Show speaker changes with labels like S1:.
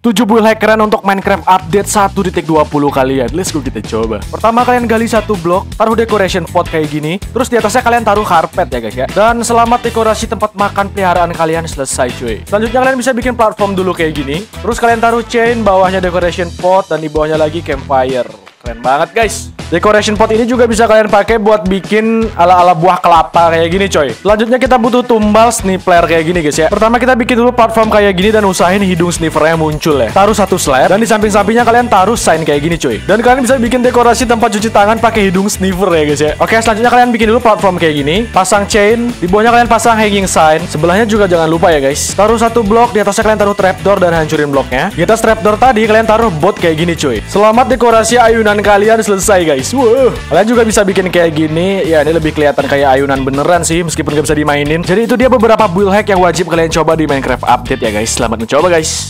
S1: 7 build hack keren untuk Minecraft update 1.20 kalian. Let's go kita coba. Pertama kalian gali satu blok Taruh decoration pot kayak gini Terus di atasnya kalian taruh karpet ya guys ya. Dan selamat dekorasi tempat makan peliharaan kalian. Selesai cuy. Selanjutnya kalian bisa bikin platform dulu kayak gini. Terus kalian taruh chain Bawahnya decoration pot Dan di bawahnya lagi campfire. Keren banget guys Decoration pot ini juga bisa kalian pakai buat bikin ala-ala buah kelapa kayak gini coy. Selanjutnya kita butuh tumbal sniper kayak gini guys ya. Pertama kita bikin dulu platform kayak gini dan usahain hidung snipernya muncul ya. Taruh satu slab dan di samping-sampingnya kalian taruh sign kayak gini coy. Dan kalian bisa bikin dekorasi tempat cuci tangan pakai hidung sniper ya guys ya. Oke, selanjutnya kalian bikin dulu platform kayak gini. Pasang chain, di bawahnya kalian pasang hanging sign. Sebelahnya juga jangan lupa ya guys. Taruh satu blok, di atasnya kalian taruh trapdoor dan hancurin bloknya. Di atas trapdoor tadi kalian taruh bot kayak gini cuy. Selamat dekorasi ayunan kalian selesai guys. Wow. Kalian juga bisa bikin kayak gini. Ya ini lebih kelihatan kayak ayunan beneran sih meskipun gak bisa dimainin. Jadi itu dia beberapa build hack yang wajib kalian coba di Minecraft update ya guys. Selamat mencoba guys.